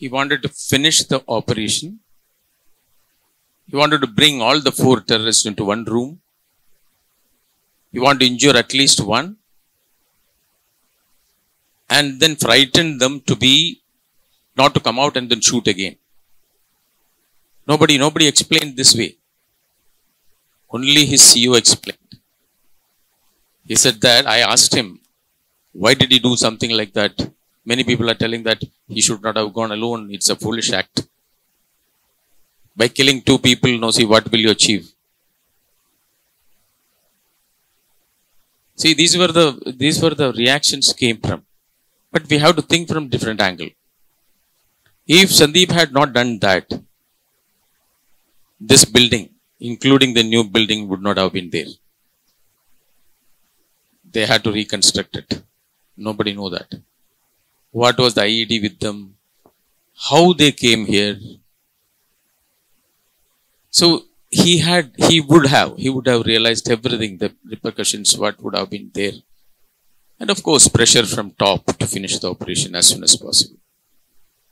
He wanted to finish the operation. He wanted to bring all the four terrorists into one room. He wanted to injure at least one. And then frighten them to be not to come out and then shoot again. Nobody, nobody explained this way. Only his CEO explained. He said that I asked him, why did he do something like that? Many people are telling that he should not have gone alone. It's a foolish act. By killing two people, no, see, what will you achieve? See, these were the these were the reactions came from. But we have to think from different angle. If Sandeep had not done that, this building, including the new building, would not have been there. They had to reconstruct it. Nobody know that. What was the IED with them? How they came here? So he had, he would have, he would have realized everything, the repercussions, what would have been there. And of course, pressure from top to finish the operation as soon as possible.